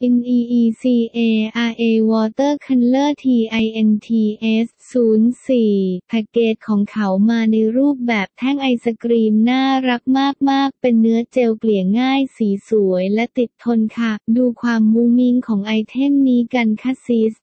NEECARA Watercolor TINTS 04 แพ็กเกจของเขามาในรูปแบบแท่งไอศกรีมน่ารักมาก ๆ เป็นเนื้อเจลเปลี่ยง่ายสีสวยและติดทนค่ะ ดูความมูมิงของไอเทมนี้กันค่ะซิส